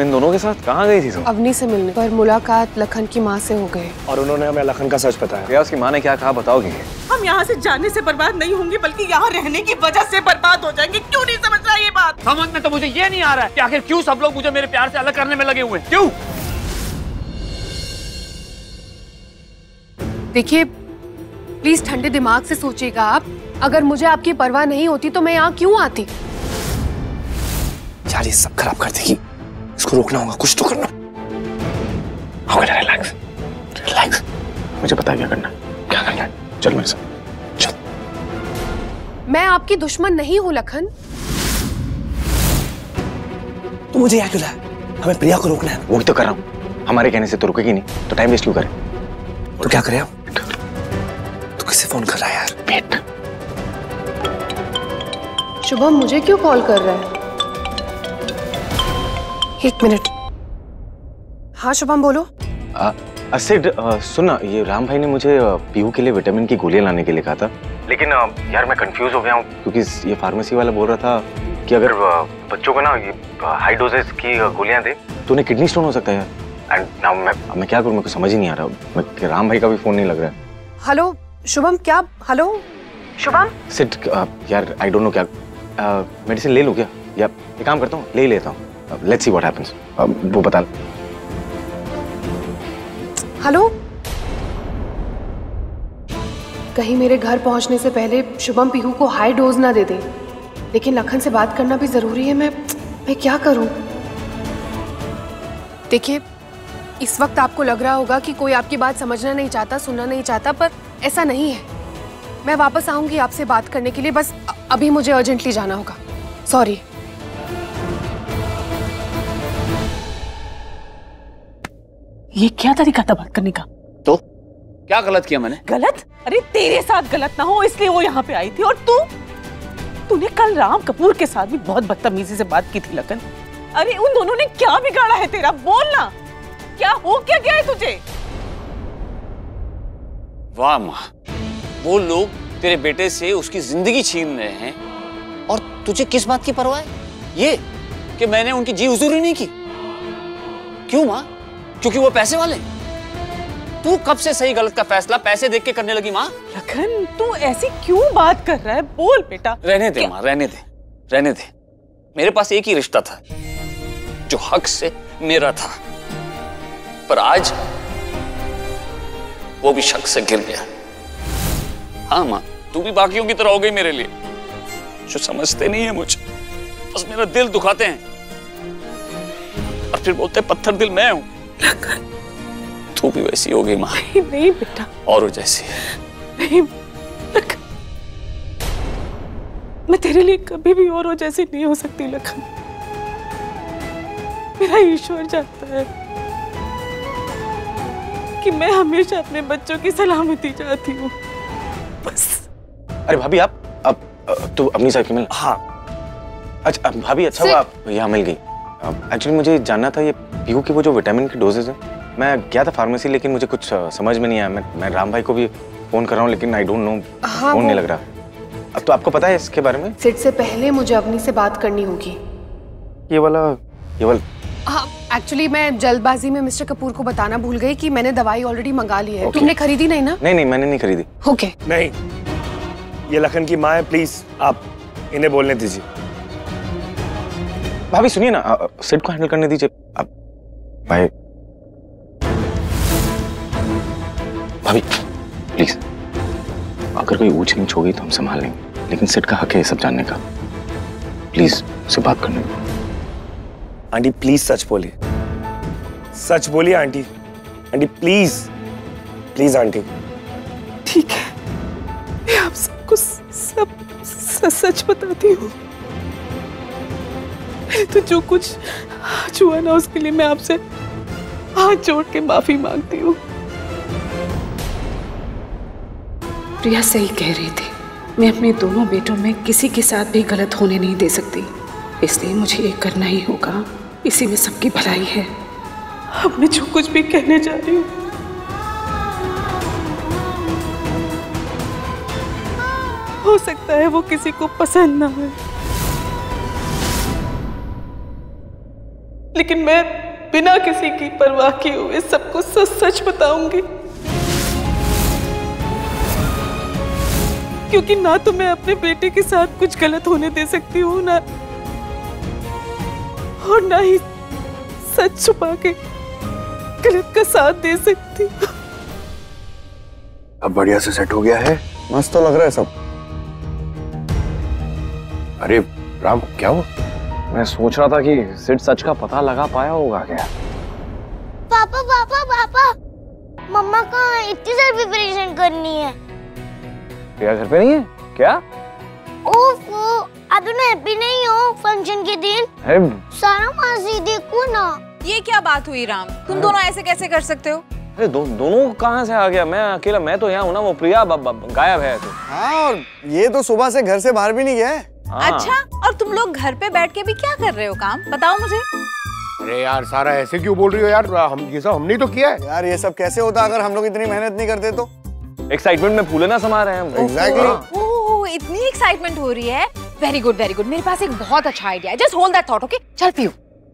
इन दोनों के साथ कहाँ गई थी तुम? अवनी से मिलने पर मुलाकात लखन की माँ से हो गई। और उन्होंने हमें लखन का सच बताया। क्या उसकी माँ ने क्या कहा बताओगी? हम यहाँ से जाने से बर्बाद नहीं होंगे बल्कि यहाँ रहने की वजह से बर्बाद हो जाएँगे। क्यों नहीं समझ रहा ये बात? समझ में तो मुझे ये नहीं आ रहा है कि आखिर क्यों सब लोग मुझे मेरे प्यार से अलग करने में लगे हुए हैं। क्यों? देखिए प्लीज़ ठंडे दिमाग से सोचिएगा आप। अगर मुझे आपकी परवाह नहीं होती तो मैं यहाँ क्यों आती? यार ये सब खराब कर देगी। इसको रोकना होगा कुछ तो करना। होगा रिलैक्स रिलैक्स मुझे पता है क्या करना क्या करना है? चल मेरे साथ। चल। मैं आपकी दुश्मन नहीं हूँ लखन। तू मुझे यहाँ क्यों हमें प्रिया को रोकना है। वो भी तो कर रहा हूँ। हमारे कहने से तो रुकेगी नहीं। तो टाइम वेस्ट क्यों करे? तो क्या करे अब तू किसे फ़ोन कर रहा है यार? वेट शुभम मुझे क्यों कॉल कर रहा है? एक मिनट। हाँ शुभम बोलो। आ, आ, सिड आ, सुन ये राम भाई ने मुझे पीहू के लिए विटामिन की गोलियाँ लाने के लिए कहा था। लेकिन आ, यार मैं कंफ्यूज हो गया हूँ क्योंकि ये फार्मेसी वाला बोल रहा था कि अगर बच्चों को ना ये हाई डोजेस की गोलियाँ दे तो उन्हें किडनी स्टोन हो सकता है एंड नाउ मैं मैं क्या करूँ मेरे को समझ ही नहीं आ रहा। मैं राम भाई का भी फ़ोन नहीं लग रहा है। हेलो शुभम क्या हेलो? शुभम? सिड यार आई डोंट नो क्या मेडिसिन ले लूँ क्या? या एक काम करता हूँ ले ही लेता हूँ। लेट्स सी व्हाट हैपेंस वो बता हेलो कहीं मेरे घर पहुँचने से पहले शुभम पीहू को हाई डोज ना दे दे। लेकिन लखन से बात करना भी ज़रूरी है, मैं मैं क्या करूँ? देखिए, इस वक्त आपको लग रहा होगा कि कोई आपकी बात समझना नहीं चाहता, सुनना नहीं चाहता, पर ऐसा नहीं है। मैं वापस आऊँगी आपसे बात करने के लिए, बस अभी मुझे अर्जेंटली जाना होगा। सॉरी ये क्या तरीका था बात करने का? तो? क्या गलत किया मैंने? गलत? अरे तेरे साथ गलत ना हो इसलिए वो यहाँ पे आई थी। और तू? तूने कल राम कपूर के साथ भी बहुत बदतमीजी से बात की थी लखन। अरे उन दोनों ने क्या बिगाड़ा है तेरा? बोल ना। क्या हो क्या गया है तुझे? वाह माँ। वो लोग तेरे बेटे से उसकी ज़िंदगी छीन रहे हैं। और तुझे किस बात की परवाह है? ये कि मैंने उनकी जी हुजूरी नहीं की। क्यों माँ? क्योंकि वो पैसे वाले। तू कब से सही गलत का फैसला पैसे देख के करने लगी माँ? लखन तू ऐसी क्यों बात कर रहा है? बोल बेटा। रहने दे माँ रहने दे रहने दे। मेरे पास एक ही रिश्ता था जो हक से मेरा था। पर आज वो भी शक से गिर गया। हाँ माँ तू भी बाकियों की तरह हो गई मेरे लिए। जो समझते नहीं है मुझे बस मेरा दिल दुखाते हैं। और फिर बोलते पत्थर दिल मैं हूँ। तू भी वैसी हो गई माँ। नहीं, नहीं बेटा। और वो जैसी। नहीं लखन। मैं तेरे लिए कभी भी और जैसी नहीं हो सकती लखन। मेरा ईश्वर जानता है कि मैं हमेशा अपने बच्चों की सलामती चाहती हूँ। बस। अरे भाभी आप अब तो अपनी की मिल हाँ। अच्छा भाभी अच्छा हुआ आप यहाँ मिल गई। एक्चुअली मुझे जानना था ये पीहू के वो जो विटामिन के डोजेज हैं मैं गया था फार्मेसी लेकिन मुझे कुछ समझ में नहीं आया। मैं मैं राम भाई को भी फ़ोन कर रहा हूँ लेकिन आई डोंट नो फ़ोन नहीं लग रहा। अब तो आपको पता है इसके बारे में? सिट से पहले मुझे अपनी से बात करनी होगी। ये वाला ये वाला हाँ एक्चुअली मैं जल्दबाजी में मिस्टर कपूर को बताना भूल गई कि मैंने दवाई ऑलरेडी मंगा ली है। Okay. तुमने खरीदी नहीं ना? नहीं नहीं मैंने नहीं खरीदी। Okay okay. नहीं। ये लखन की माँ है प्लीज़ आप इन्हें बोलने दीजिए। भाभी सुनिए ना अ, को हैंडल करने दीजिए। अब भाई भाभी प्लीज़ अगर कोई ऊंच नीच होगी तो हम संभाल लेंगे लेकिन सिड का हक है सब जानने का। प्लीज़ उससे बात करने दो। आंटी प्लीज़ सच बोलिए। सच बोलिए aunty. Aunty please please aunty. ठीक है। मैं आप सबको सब स- सच बताती हूँ। तो जो कुछ आज हुआ ना उसके लिए मैं आपसे हाथ जोड़ के माफ़ी मांगती हूँ। प्रिया सही कह रही थी। मैं अपने दोनों बेटों में किसी के साथ भी गलत होने नहीं दे सकती। इसलिए मुझे ये करना ही होगा। इसी में सबकी भलाई है। अब मैं जो कुछ भी कहने जा रही हूँ। हो सकता है वो किसी को पसंद ना आए लेकिन मैं बिना किसी की परवाह किए हुए सबको सच सच बताऊँगी। क्योंकि ना तो मैं अपने बेटे के साथ कुछ गलत होने दे सकती हूँ ना और ना ही सच छुपा के गलत का साथ दे सकती अब बढ़िया से सेट हो गया है। मस्त तो लग रहा है सब। अरे राम क्या हुआ? मैं सोच रहा था कि सिड सच का पता लगा पाया होगा क्या? पापा पापा पापा। मम्मा कहाँ है? इतनी सारी प्रिपरेशन करनी है। प्रिया घर पे नहीं है? क्या? ओफो आप दोनों हैप्पी नहीं हो फ़ंक्शन के दिन। सारा मासी देखो ना। ये क्या बात हुई राम? तुम दोनों ऐसे कैसे कर सकते हो? अरे दो, दोनों कहाँ से आ गया? मैं अकेला मैं तो यहाँ हूँ ना वो प्रिया गायब है तो। हाँ और ये तो सुबह से घर से बाहर भी नहीं गया है। हाँ। अच्छा और तुम लोग घर पे बैठ के भी क्या कर रहे हो काम? बताओ मुझे। अरे यार सारा ऐसे क्यों बोल रही हो यार? हम ये सब हमने तो किया है। यार ये सब कैसे होता अगर हम लोग इतनी मेहनत नहीं करते तो? एक्साइटमेंट में फूले ना समा रहे हैं हम। Exactly. ओह इतनी एक्साइटमेंट हो रही है। वेरी गुड वेरी गुड मेरे पास एक बहुत अच्छा आइडिया है। Just hold that thought okay चल पियो।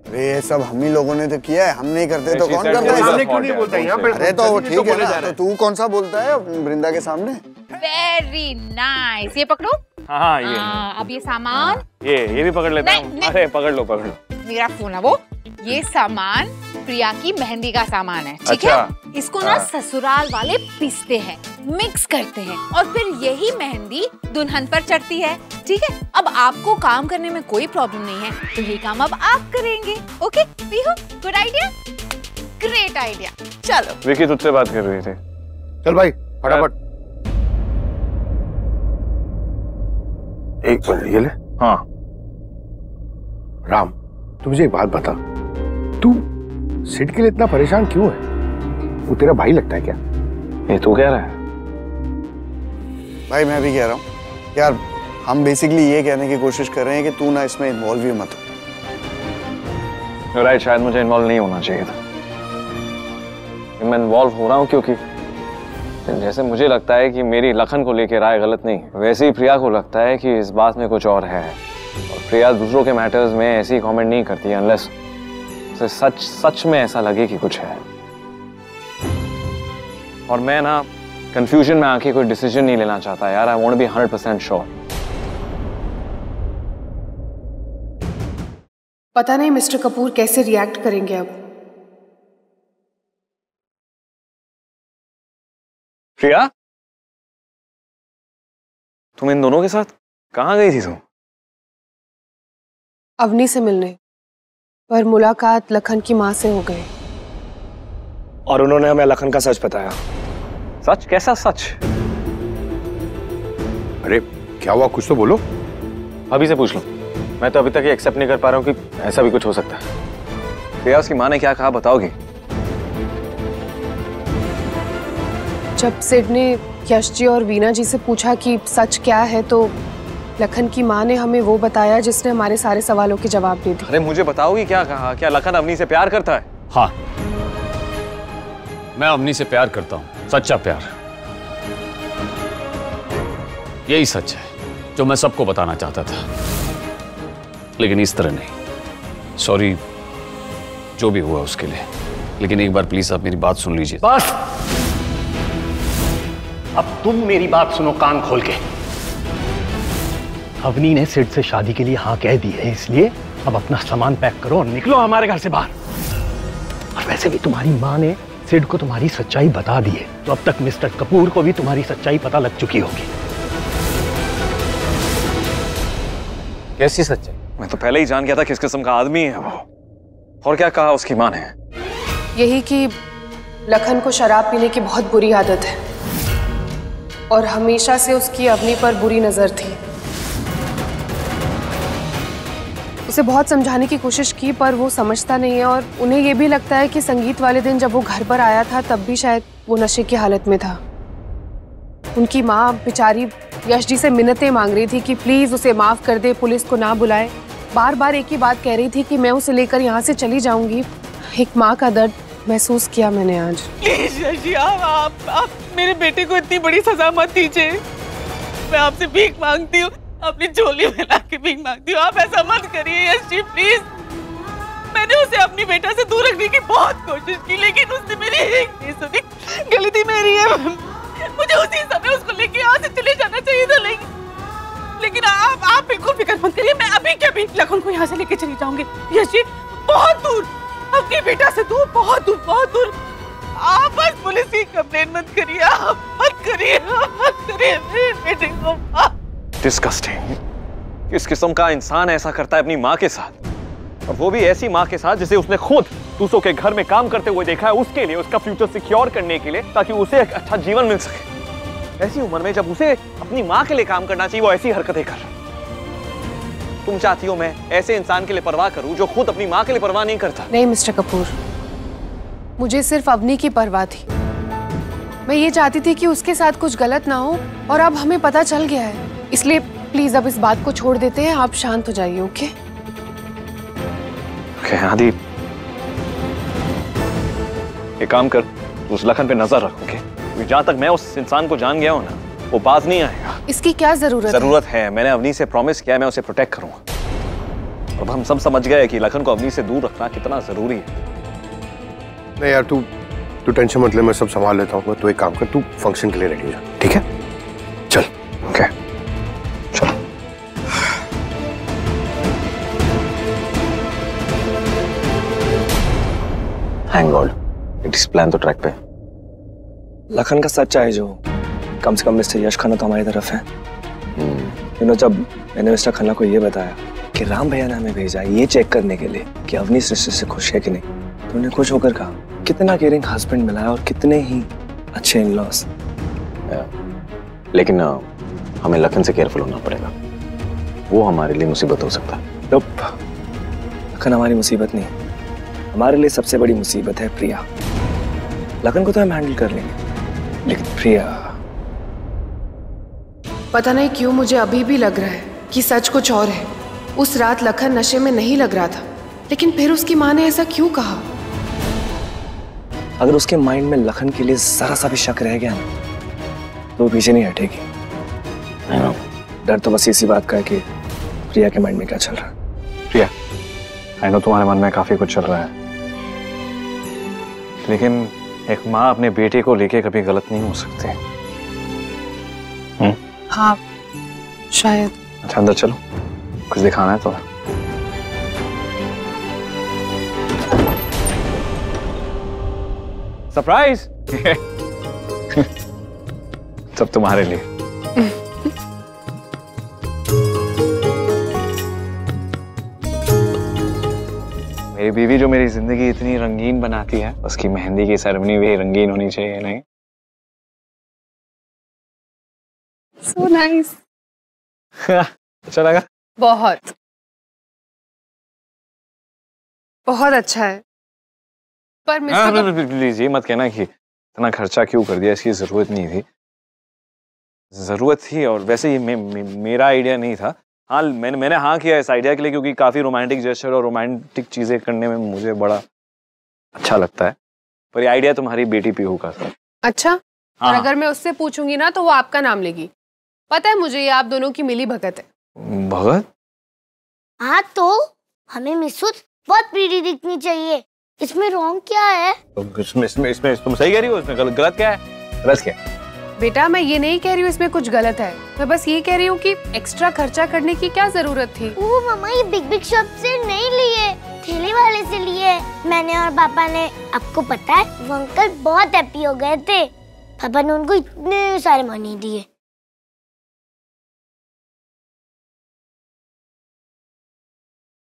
अरे ये सब हम ही लोगों ने तो किया है। हम नहीं करते तो कौन करता है? सामने क्यों नहीं बोलता यहाँ पे अरे तो सभी ठीक है ना। तो तू कौन सा बोलता है? वृंदा के सामने। वेरी नाइस ये पकड़ो। हाँ हाँ ये हाँ, अब ये सामान ये ये भी पकड़ लेता हूँ नहीं। अरे पकड़ लो पकड़ लो मेरा फ़ोन है वो ये सामान प्रिया की मेहंदी का सामान है ठीक अच्छा। है इसको ना ससुराल वाले पीसते हैं मिक्स करते हैं और फिर यही मेहंदी दुल्हन पर चढ़ती है ठीक है अब आपको काम करने में कोई प्रॉब्लम नहीं है तो ये काम अब आप करेंगे okay Pihu good idea great idea चलो विकी तुझसे बात कर रही थी चल भाई फटाफट एक मिनट ये ले। हाँ। राम तू मुझे एक बात बता। तू सिड के लिए इतना परेशान क्यों है? वो तेरा भाई लगता है क्या? ये तू कह रहा है। भाई मैं भी कह रहा हूँ। यार हम बेसिकली ये कहने की कोशिश कर रहे हैं कि तू ना इसमें इन्वॉल्व ही मत हो। राइट शायद मुझे इन्वॉल्व नहीं होना चाहिए था। मैं इन्वॉल्व हो रहा हूँ क्योंकि जैसे मुझे लगता है कि मेरी लखन को लेकर राय गलत नहीं वैसे ही प्रिया को लगता है कि इस बात में कुछ और है। और प्रिया दूसरों के मैटर्स में ऐसी कमेंट नहीं करती अनलेस उसे सच सच में ऐसा लगे कि कुछ है। और मैं ना कंफ्यूजन में आके कोई डिसीज़न नहीं लेना चाहता यार। I want be hundred percent sure पता नहीं मिस्टर कपूर कैसे रिएक्ट करेंगे अब। प्रिया? तुम इन दोनों के साथ कहाँ गई थी तुम? अवनी से मिलने पर मुलाकात लखन की माँ से हो गई। और उन्होंने हमें लखन का सच बताया। सच? कैसा सच? अरे क्या हुआ? कुछ तो बोलो। अभी से पूछ लो। मैं तो अभी तक ये एक्सेप्ट नहीं कर पा रहा हूँ कि ऐसा भी कुछ हो सकता है। प्रिया उसकी माँ ने क्या कहा बताओगी? जब सिड ने यश जी और वीना जी से पूछा कि सच क्या है तो लखन की माँ ने हमें वो बताया जिसने हमारे सारे सवालों के जवाब दे दिए। अरे मुझे बताओगी क्या कहा क्या लखन अवनी से प्यार करता है? हाँ। मैं अवनी से प्यार करता हूँ सच्चा प्यार। यही सच है जो मैं सबको बताना चाहता था। लेकिन इस तरह नहीं। सॉरी जो भी हुआ उसके लिए। लेकिन एक बार प्लीज़ आप मेरी बात सुन लीजिए। बस! अब तुम मेरी बात सुनो कान खोल के। अवनी ने सिड से शादी के लिए हाँ कह दी है इसलिए अब अपना सामान पैक करो और निकलो हमारे घर से बाहर। और वैसे भी तुम्हारी माँ ने सिड को तुम्हारी सच्चाई बता दी है तो अब तक मिस्टर कपूर को भी तुम्हारी सच्चाई पता लग चुकी होगी। कैसी सच्चाई? मैं तो पहले ही जान गया था किस किस्म का आदमी है वो। और क्या कहा उसकी माँ ने? यही कि लखन को शराब पीने की बहुत बुरी आदत है। और हमेशा से उसकी अवनी पर बुरी नज़र थी। उसे बहुत समझाने की कोशिश की, पर वो समझता नहीं है और उन्हें ये भी लगता है कि संगीत वाले दिन जब वो घर पर आया था, तब भी शायद वो नशे की हालत में था। उनकी माँ बेचारी यश जी से मिन्नतें मांग रही थी कि प्लीज़ उसे माफ़ कर दे, पुलिस को ना बुलाए। बार बार एक ही बात कह रही थी कि मैं उसे लेकर यहाँ से चली जाऊँगी। एक माँ का दर्द महसूस किया मैंने आज। यशी आप, आप आप मेरे बेटे को इतनी बड़ी सजा मत दीजिए। मैं आपसे भीख मांगती हूँ अपनी झोली में ला के भीख मांगती हूँ। आप ऐसा मत करिए जी प्लीज़ मैंने उसे अपनी बेटा से दूर रखने की बहुत कोशिश की लेकिन उसने मेरी एक नहीं सुनी। गलती मेरी है मुझे उसी समय उसको लेके यहाँ से चले जाना चाहिए था लेकिन लेकिन आप आप बिल्कुल फ़िक्र मत करिए मैं अभी के अभी लखन को यहाँ से लेके चली जाऊँगी। यश जी बहुत दूर। अपनी बेटा से दूर, बहुत दूर बहुत दूर। आप बस पुलिस की कंप्लेन मत करिए, आप मत करिए मत करिए, मेरे बेटे को डिस्कस्टिंग किस किस्म का इंसान ऐसा करता है अपनी माँ के साथ? और वो भी ऐसी माँ के साथ जिसे उसने खुद दूसरों के घर में काम करते हुए देखा है, उसके लिए, उसका फ्यूचर सिक्योर करने के लिए, ताकि उसे एक अच्छा जीवन मिल सके। ऐसी उम्र में जब उसे अपनी माँ के लिए काम करना चाहिए, वो ऐसी हरकतें कर तुम चाहती हो मैं ऐसे इंसान के लिए परवाह करूँ जो खुद अपनी माँ के लिए परवाह नहीं करता। नहीं मिस्टर कपूर। मुझे सिर्फ़ अवनी की परवाह थी। मैं ये चाहती थी कि उसके साथ कुछ गलत ना हो और अब हमें पता चल गया है। इसलिए प्लीज़ अब इस बात को छोड़ देते हैं। आप शांत हो जाइए ओके? ओके आदि। एक काम कर उस लखन पे नज़र रख ओके? जहाँ तक मैं उस इंसान को जान गया हूँ ना वो बाज नहीं आएगा। इसकी क्या ज़रूरत ज़रूरत है। है। मैंने अवनी से प्रॉमिस किया मैं उसे प्रोटेक्ट करूँगा। अब हम सब समझ गए कि लखन को अवनी से दूर रखना कितना ज़रूरी है। नहीं यार तू तू टेंशन मत ले मैं सब संभाल लेता हूँ। तो एक काम कर तू फ़ंक्शन के लिए रेडी हो जा। ठीक है? चल। ओके चलो। Thank God it is plan तो ट्रैक पे। लखन का सच्चा है जो। कम से कम मिस्टर यश खन्ना तो हमारी तरफ़ है। यू नो जब मैंने मिस्टर खन्ना को ये बताया कि राम भैया ने हमें भेजा ये चेक करने के लिए कि अवनी इस रिश्ते से खुश है कि नहीं तो उन्हें खुश होकर कहा कितना केयरिंग हस्बैंड मिला है और कितने ही अच्छे इन लॉस लेकिन हमें लखन से केयरफुल होना पड़ेगा। वो हमारे लिए मुसीबत हो सकता है. लखन हमारी मुसीबत नहीं। हमारे लिए सबसे बड़ी मुसीबत है प्रिया। लखन को तो हम हैंडल कर लेंगे। लेकिन प्रिया पता नहीं क्यों मुझे अभी भी लग रहा है कि सच कुछ और है। उस रात लखन नशे में नहीं लग रहा था लेकिन फिर उसकी माँ ने ऐसा क्यों कहा? अगर उसके माइंड में लखन के लिए जरा सा भी शक रह गया ना तो वो पीछे नहीं हटेगी। डर तो बस इसी बात का है कि प्रिया के माइंड में क्या चल रहा है। प्रिया आई नो तुम्हारे मन में काफ़ी कुछ चल रहा है। लेकिन एक माँ अपने बेटे को लेके कभी गलत नहीं हो सकती। हाँ शायद। अच्छा अंदर चलो। कुछ दिखाना है तो। सरप्राइज़ सब तुम्हारे लिए। मेरी बीवी जो मेरी ज़िंदगी इतनी रंगीन बनाती है उसकी मेहंदी की सेरेमनी भी रंगीन होनी चाहिए नहीं? सो नाइस अच्छा लगा? बहुत। बहुत अच्छा है। पर हाँ, मिस्टर प्लीज़ ये मत कहना कि इतना खर्चा क्यों कर दिया? इसकी ज़रूरत नहीं थी। ज़रूरत थी और वैसे ये मे, मे, मेरा आइडिया नहीं था। हाँ मैंने मैंने हाँ किया इस आइडिया के लिए क्योंकि काफ़ी रोमांटिक जेस्चर और रोमांटिक चीज़ें करने में मुझे बड़ा अच्छा लगता है। पर ये आइडिया तुम्हारी बेटी पीहू का था। अच्छा? और हाँ। अगर मैं उससे पूछूँगी ना तो वो आपका नाम लेगी। पता है मुझे ये आप दोनों की मिली भगत है। भगत? हाँ तो हमें मिसूद बहुत प्रीति दिखनी चाहिए। इसमें रॉन्ग क्या है? इसमें इसमें इसमें तुम सही कह रही हो? इसमें गलत गलत क्या है? गलत क्या बेटा मैं ये नहीं कह रही हूँ इसमें कुछ गलत है। मैं बस ये कह रही हूँ कि एक्स्ट्रा खर्चा करने की क्या ज़रूरत थी? वो मम्मा ये बिग बिग शॉप से नहीं लिए ठेले वाले से लिए। मैंने और पापा ने आपको पता है वो अंकल बहुत हैप्पी हो गए थे। पापा ने उनको इतने सारे मनी दिए।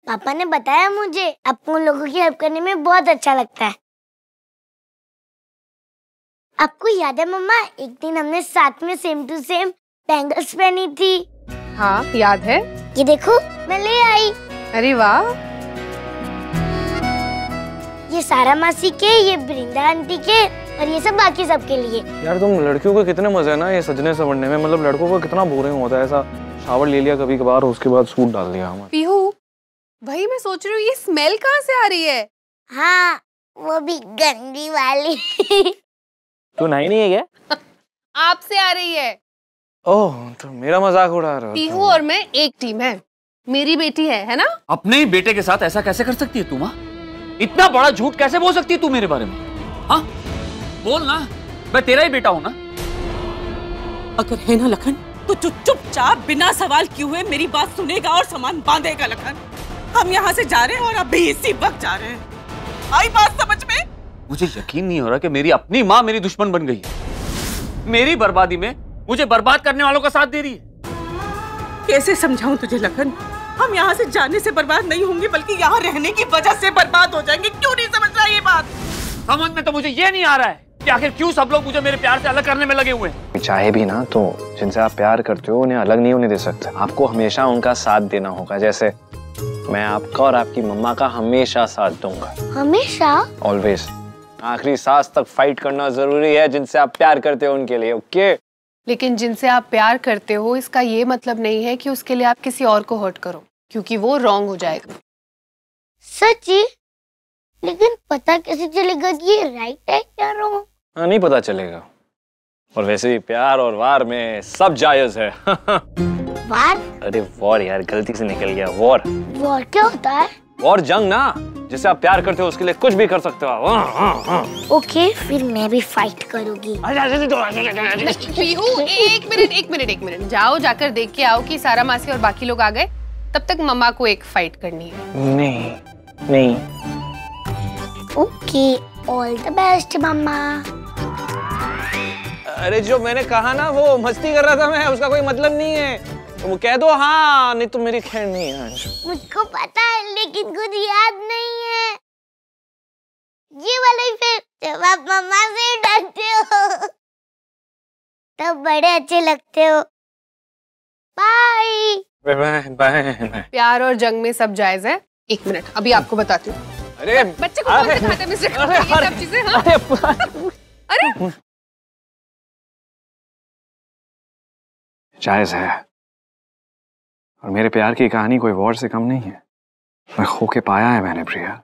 पापा ने बताया मुझे। आपको उन लोगों की हेल्प करने में बहुत अच्छा लगता है। आपको याद है मम्मा एक दिन हमने साथ में सेम टू सेम बैंगल्स पहनी थी। हाँ याद है। ये देखो मैं ले आई। अरे वाह। ये सारा मासी के ये वृंदा आंटी के और ये सब बाकी सबके लिए। यार तुम लड़कियों को कितने मज़े है ना ये सजने संवरने में। मतलब लड़कों को कितना बोरिंग होता है ऐसा। शावर ले लिया कभी कभार उसके बाद सूट डाल दिया हमारे। पीहू वही मैं सोच रही हूँ ये स्मेल कहाँ से आ रही है? हाँ वो भी गंदी वाली। तू नहीं नहीं है क्या? आपसे आ रही है। ओह तो मेरा मज़ाक उड़ा रहा पीहू और मैं एक टीम है। मेरी बेटी है है ना? अपने ही बेटे के साथ ऐसा कैसे कर सकती है तू माँ इतना बड़ा झूठ कैसे बोल सकती है तू मेरे बारे में? हाँ? बोल ना। मैं तेरा ही बेटा हूँ ना। अगर है ना लखन तो चुप चुपचाप बिना सवाल किए हुए मेरी बात सुनेगा और सामान बांधेगा लखन। हम यहाँ से जा रहे हैं और अभी इसी वक्त जा रहे हैं। आई बात समझ में? मुझे यकीन नहीं हो रहा कि मेरी अपनी माँ मेरी दुश्मन बन गई है। मेरी बर्बादी में मुझे बर्बाद करने वालों का साथ दे रही है। कैसे समझाऊं तुझे लखन? हम यहाँ से जाने से बर्बाद नहीं होंगे बल्कि यहाँ रहने की वजह से बर्बाद हो जाएँगे। क्यों नहीं समझ रहा ये बात? समझ में तो मुझे ये नहीं आ रहा है कि आखिर क्यों सब लोग मुझे मेरे प्यार से अलग करने में लगे हुए हैं। चाहे भी ना तो जिनसे आप प्यार करते हो उन्हें अलग नहीं होने दे सकते। आपको हमेशा उनका साथ देना होगा जैसे मैं आपका और आपकी मम्मा का हमेशा साथ दूँगा। हमेशा? ऑलवेज आखिरी सांस तक फाइट करना ज़रूरी है जिनसे आप प्यार करते हो उनके लिए ओके लेकिन जिनसे आप प्यार करते हो इसका ये मतलब नहीं है कि उसके लिए आप किसी और को हर्ट करो क्योंकि वो रॉन्ग हो जाएगा। सच्ची? लेकिन पता कैसे चलेगा कि ये राइट है या रॉन्ग हाँ नहीं पता चलेगा। और वैसे भी प्यार और वार में सब जायज़ है। वार अरे वॉर यार गलती से निकल गया वॉर। वॉर क्या होता है? वॉर जंग ना जिसे आप प्यार करते हो उसके लिए कुछ भी कर सकते हो आप। हाँ, हाँ, हाँ। ओके फिर मैं भी फाइट करूँगी। एक मिनट एक मिनट एक मिनट। जाओ जाकर देख के आओ कि सारा मासी और बाकी लोग आ गए। तब तक मम्मा को एक फाइट करनी है। नहीं नहीं। Okay all the best mamma. अरे जो मैंने कहा ना वो मस्ती कर रहा था मैं उसका कोई मतलब नहीं है। तुम कह दो हाँ नहीं तो मेरी खैर नहीं है मुझको पता है लेकिन कुछ याद नहीं है। ये वाला फिर जब आप मम्मा से डरते हो तब बड़े अच्छे लगते हो। बाय बाय बाय प्यार और जंग में सब जायज़ है। एक मिनट अभी आपको बताती हूँ। अरे बच्चे को कौन सिखाता है सब चीज़ें हाँ? अरे! जायज़ है। और मेरे प्यार की कहानी कोई वॉर से कम नहीं है। मैं खो के पाया है मैंने प्रिया।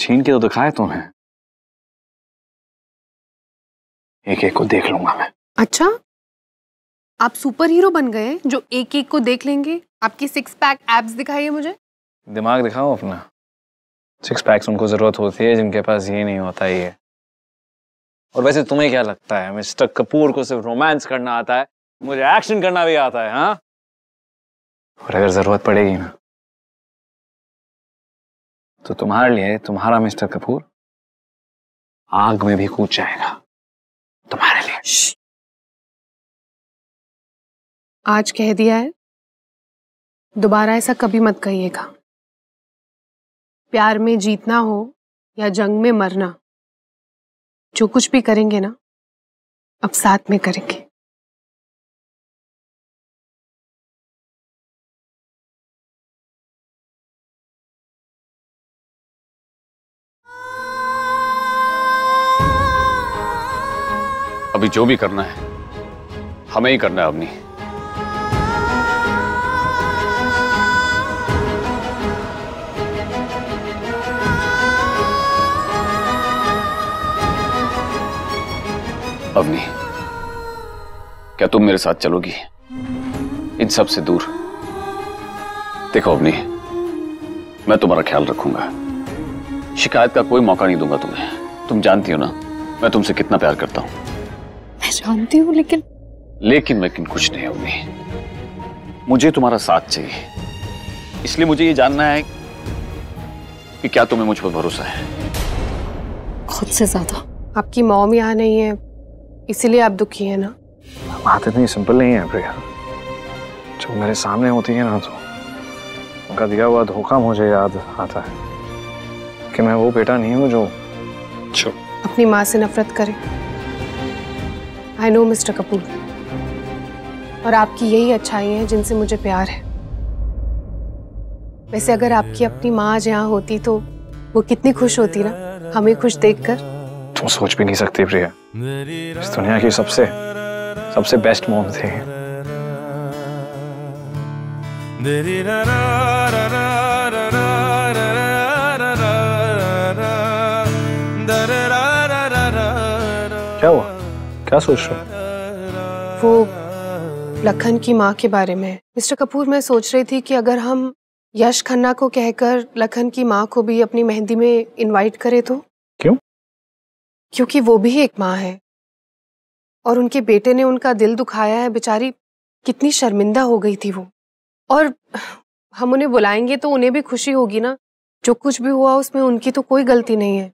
छीन के तो दिखाए तुम्हें। एक एक को देख लूँगा मैं। अच्छा? आप सुपर हीरो बन गए जो एक एक को देख लेंगे। आपकी सिक्स पैक एब्स दिखाइए मुझे। दिमाग दिखाओ अपना। सिक्स पैक्स उनको ज़रूरत होती है जिनके पास ये नहीं होता ये। और वैसे तुम्हें क्या लगता है मिस्टर कपूर को सिर्फ़ रोमांस करना आता है मुझे एक्शन करना भी आता है हाँ? और अगर ज़रूरत पड़ेगी ना तो तुम्हारे लिए तुम्हारा मिस्टर कपूर आग में भी कूद जाएगा। तुम्हारे लिए। आज कह दिया है। दोबारा ऐसा कभी मत कहिएगा। प्यार में जीतना हो या जंग में मरना, जो कुछ भी करेंगे ना, अब साथ में करेंगे। जो भी करना है, हमें ही करना है अवनी अवनी क्या तुम मेरे साथ चलोगी? इन सबसे दूर। देखो अवनी मैं तुम्हारा ख्याल रखूँगा। शिकायत का कोई मौका नहीं दूँगा तुम्हें। तुम जानती हो ना, मैं तुमसे कितना प्यार करता हूँ। जानती हूँ लेकिन लेकिन मैं किन कुछ नहीं होगी। मुझे तुम्हारा साथ चाहिए। इसलिए मुझे ये जानना है कि क्या तुम्हें मुझ पर भरोसा है। खुद से ज़्यादा। आपकी मॉम यहाँ नहीं है इसीलिए आप दुखी है ना? बात इतनी सिंपल नहीं है प्रिया। जब मेरे सामने होती है ना तो उनका दिया हुआ धोखा मुझे याद आता है कि मैं वो बेटा नहीं हूँ जो जो अपनी माँ से नफरत करें। आई नो मिस्टर कपूर और आपकी यही अच्छाई है जिनसे मुझे प्यार है। वैसे अगर आपकी अपनी माँ आज यहाँ होती तो वो कितनी खुश होती ना हमें खुश देखकर। तुम सोच भी नहीं सकती प्रिया। इस दुनिया की सबसे सबसे बेस्ट मॉम थे। क्या सोच रहे हो? वो लखन की माँ के बारे में। मिस्टर कपूर मैं सोच रही थी कि अगर हम यश खन्ना को कहकर लखन की माँ को भी अपनी मेहंदी में इनवाइट करे तो? क्यों? क्योंकि वो भी एक माँ है। और उनके बेटे ने उनका दिल दुखाया है। बेचारी कितनी शर्मिंदा हो गई थी वो। और हम उन्हें बुलाएँगे तो उन्हें भी खुशी होगी ना। जो कुछ भी हुआ उसमें उनकी तो कोई गलती नहीं है।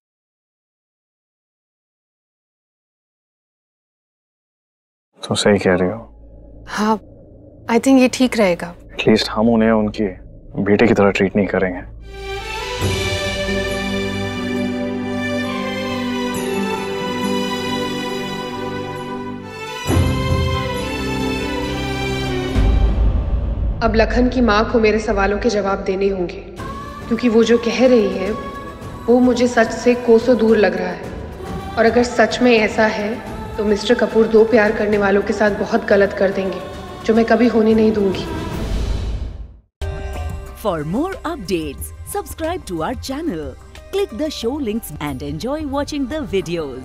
तो सही कह रही हो। हाँ आई थिंक ये ठीक रहेगा। एटलीस्ट हम उन्हें उनकी बेटे की तरह ट्रीट नहीं करेंगे। अब लखन की माँ को मेरे सवालों के जवाब देने होंगे क्योंकि वो जो कह रही है वो मुझे सच से कोसों दूर लग रहा है। और अगर सच में ऐसा है तो मिस्टर कपूर दो प्यार करने वालों के साथ बहुत गलत कर देंगे, जो मैं कभी होने नहीं दूँगी। For more update subscribe to our channel click the show link and enjoy watching videos